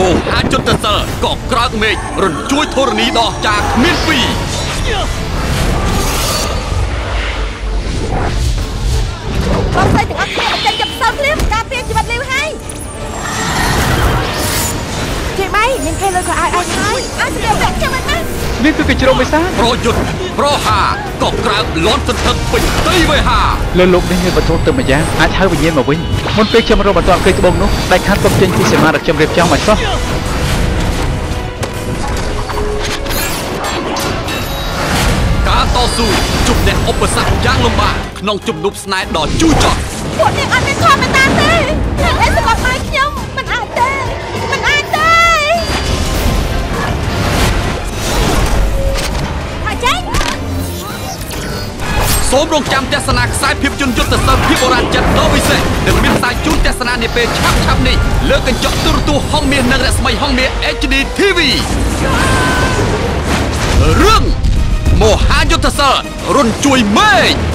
បូហាជុតសិលក៏ក្រើកមេឃរញ្ជួយធរណីដោះចាគ្មានពីរបងស្រីទាំងអស់គ្នាមកចេញចាប់សោភ្លាមការពារជីវិតលីវហើយជិះម៉ៃមានគេលើក៏ឲ្យឲ្យហើយឲ្យស្លៀកពាក់ខ្ញុំមិ នណានេះគឺកញ្ជ្រោងបិសាចប្រយុទ្ធប្រហាក៏ក្រើកលន់សន្ធឹកពេញទីវេហាលើលោកនេះមានវត្ថុទៅម្យ៉ាងអាចហៅវិញ្ញាណមកវិញមុនពេលខ្ញុំរកបន្ទាត់ឃើញត្បូងនោះដាច់ខាតពុកចេញពីសមារខ្ញុំរៀបចំឲ្យសោះការតស៊ូជុំអ្នកឧបសគ្គយ៉ាងលំបាកក្នុងជំនួបស្នេហ៍ដ៏ជូរចត់ពួកអ្នកអត់មានធម៌មេត្តាទេ សូមរងចាំទស្សនាខ្សែភាពយន្តយុទ្ធសាស្ត្រភាពបុរាណចិត្តដ៏ពិសេសដែលមានផ្សាយជូនទស្សនានាពេលឆាប់ឆាប់នេះលើកញ្ចក់ទូរទស្សន៍ហងមាសនិងរស្មីហងមាស HD TV រឿងមហាយុទ្ធសាស្ត្ររុនជួយមេឃ